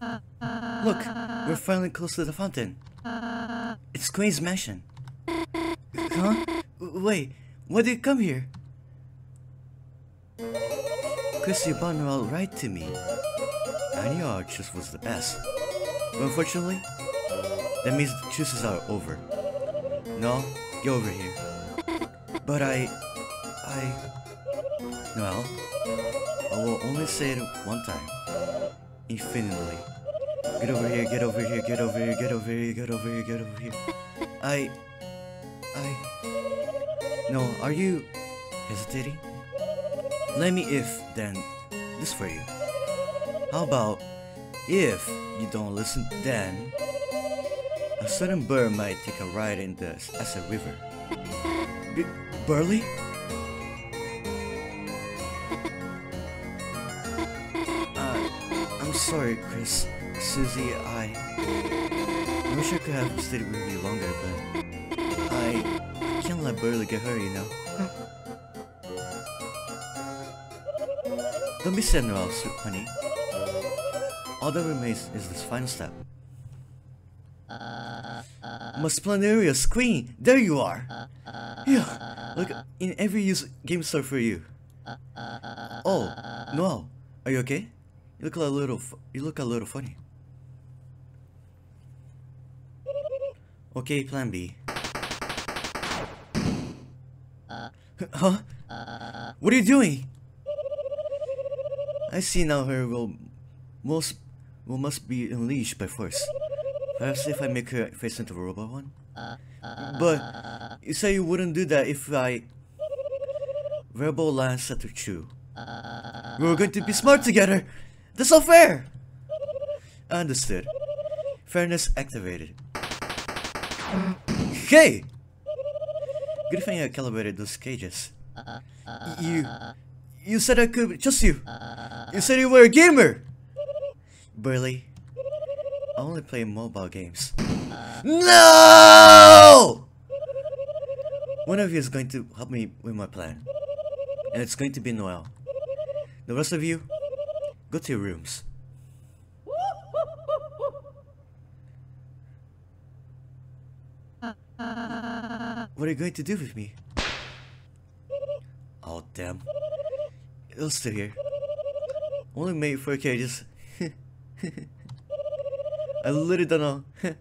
Look, we're finally close to the fountain. It's Queen's mansion. Huh? Wait, why did you come here? Kris, you brought Noelle right to me. I knew our truce was the best. But unfortunately, that means the truces are over. No, get over here. But I... I... Noelle, I will only say it one time. Infinitely. Get over here, get over here, get over here, get over here, get over here, get over here. I... I... No, are you hesitating? Let me if, then, this for you. How about, if you don't listen, then a certain bird might take a ride in the Acid River. B Berdly? Sorry, Kris. Susie, I... I wish I could have stayed with you longer, but... I can't let Berdly get hurt, you know? Don't be sad, Noelle, honey. All that remains is this final step. My Splenarius Queen, there you are! Yeah, look, in every use game store for you. Oh, Noelle, are you okay? You look a little, you look a little funny. Okay, plan B. Uh, Huh? Uh, What are you doing? I see now her will most will must be unleashed by force. Perhaps if I make her face into a robot one? But you say you wouldn't do that if I verbal lance set to chew. We were going to be smart together! That's not fair! Understood. Fairness activated. Hey! Good thing I calibrated those cages. You... You said I could trust you! You said you were a gamer! Berdly, I only play mobile games. No! One of you is going to help me with my plan. And it's going to be Noelle. The rest of you, go to your rooms. What are you going to do with me? Oh damn. It'll stay here. Only made for cages. I literally don't know.